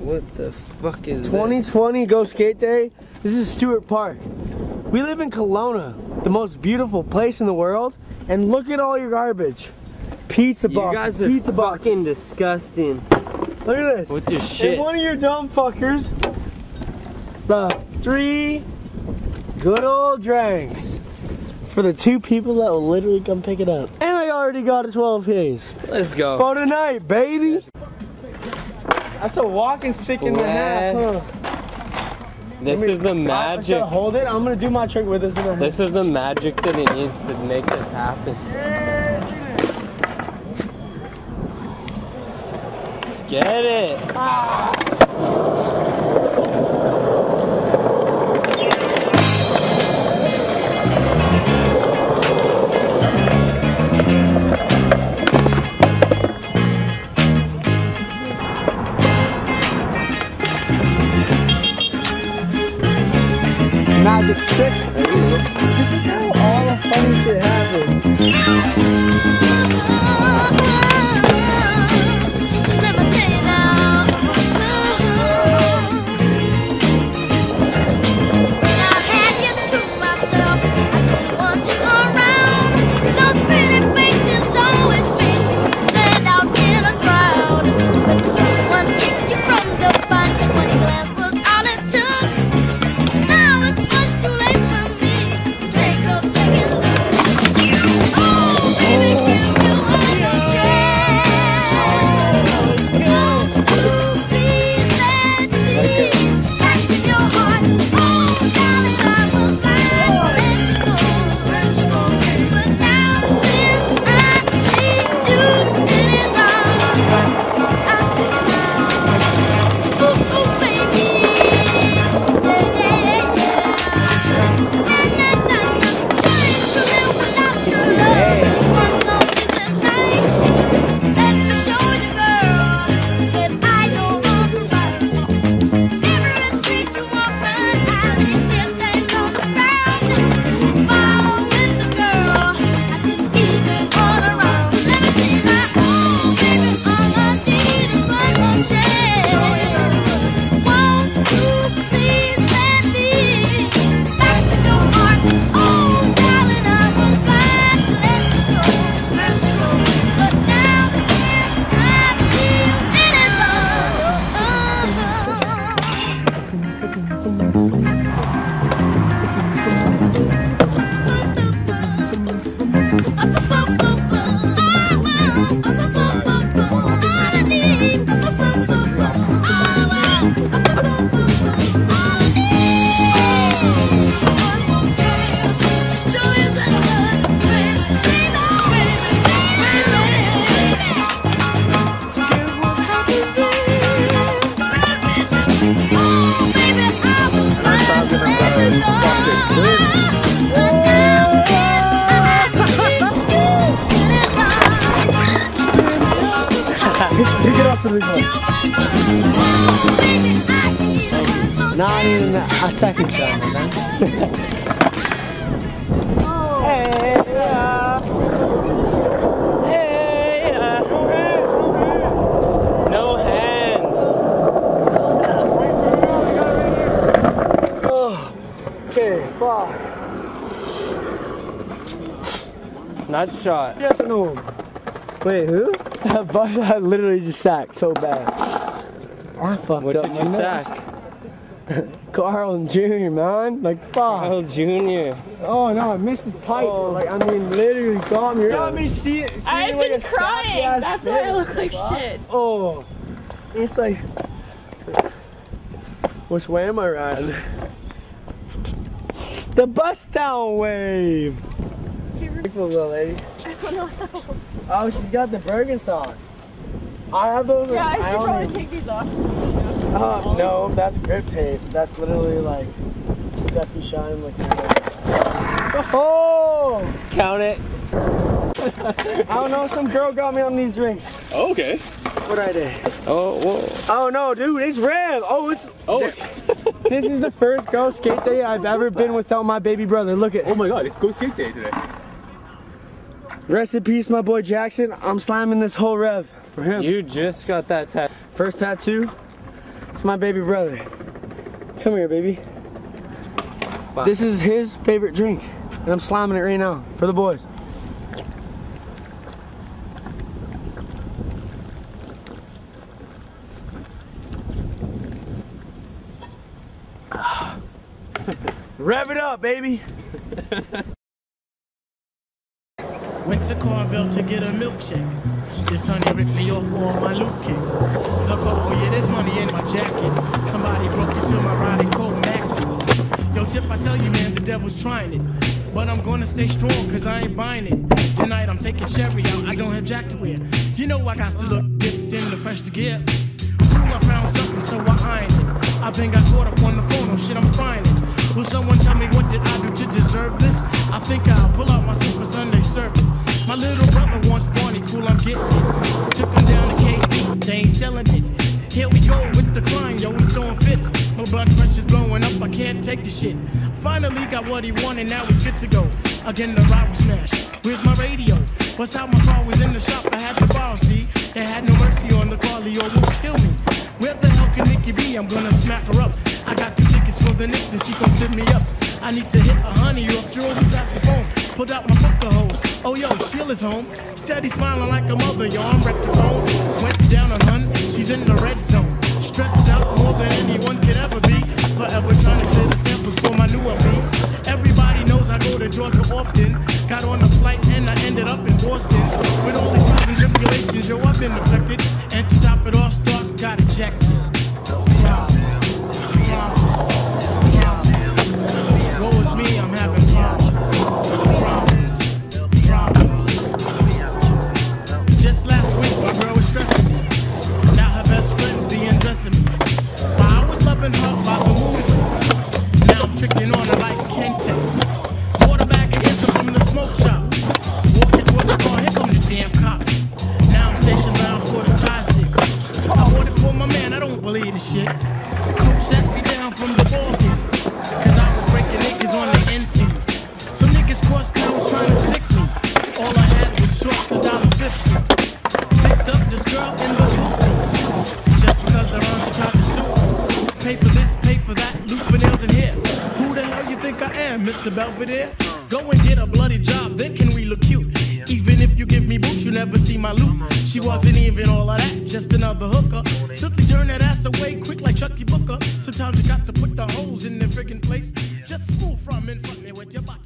What the fuck is 2020 Go Skate Day. This is Stuart Park. We live in Kelowna, the most beautiful place in the world, and look at all your garbage. Pizza You boxes, guys are pizza boxes. fucking disgusting. Look at this. With your And shit. one of your dumb fuckers left three good old drinks for the two people that will literally come pick it up. And I already got a 12 piece. Let's go. For tonight, baby. That's a walking stick in the half. Huh? This me- is the magic. should hold it. I'm gonna do my trick with this in the hand. This is the magic that it needs to make this happen. Let's get it. Ah. Stick. This is how all the funny shit Goal. Not even a second time, man. Hey. Hey. No hands. Okay, shot. Wait, who? That bus I literally just sacked so bad. I fucked What up did my you nuts. sack? Carl Jr., man. Like, fuck. Carl Jr. Oh no, I missed the pipe. Oh. Like, I mean, literally got me. Got me see it. See I've like been a sappy crying. ass That's why I look like shit. Oh, it's like, which way am I riding? The bus down wave. Beautiful little lady. Oh, she's got the burger sauce. I have those. Yeah, I I should don't probably even- take these off. Uh, no, that's grip tape. That's literally like stuff you shine like. Oh! Count it. I don't know. Some girl got me on these rings. Oh, okay. What I did? Oh, whoa. Oh no, dude, it's red. Oh, it's. Oh, This is the first go skate day I've ever been without my baby brother. Look at. oh my God! It's Go Skate Day today. Rest in peace, my boy Jackson. I'm slamming this whole rev for him. You just got that tattoo. First tattoo. It's my baby brother. Come here, baby. Wow. This is his favorite drink. And I'm slamming it right now for the boys. Rev it up, baby. Went to Carville to get a milkshake. This honey ripped me off all my loot kicks. The call, oh yeah, there's money in my jacket. Somebody broke into my riding coat Mac. Yo, Tip, I tell you, man, the devil's trying it. But I'm gonna stay strong, cause I ain't buying it. Tonight I'm taking Sherry out, I don't have Jack to wear. You know I got to look dipped in the fresh to gear. Ooh, I found something, so I ironed it. I think I caught up on the phone, oh shit, I'm frying it. Will someone tell me what did I do to deserve this? I think I'll pull out my for Sunday service. My little brother wants Barney, cool, I'm getting it. Took him down to KB, they ain't selling it. Here we go with the crime, yo, he's throwing fits. My blood pressure's blowing up, I can't take the shit. Finally got what he wanted, now he's good to go. Again, the was smash. Where's my radio? What's how my car was in the shop, I had to borrow, see? They had no mercy on the quality or will kill me. Where the hell can Nikki be? I'm gonna smack her up. I got two tickets for the Knicks and she gon' stip me up. I need to hit a honey off we passed the phone. Pulled out my hooker hose. Oh yo, Sheila's home. Steady smiling like a mother, yo, I'm wrecked to bone. Went down on hun, she's in the red zone. Stressed out more than anyone could ever be. Forever trying to clear the samples for my new LP. Everybody knows I go to Georgia often. Got on a flight and I ended up in Boston. With all these trials and tribulations, yo, I've been afflicted. Mr. Belvedere? Go and get a bloody job, then can we look cute? Even if you give me boots, you never see my loot. She wasn't even all of that, just another hooker. Simply turn that ass away quick like Chucky Booker. Sometimes you got to put the holes in their friggin' place. Just move from in front me with your body.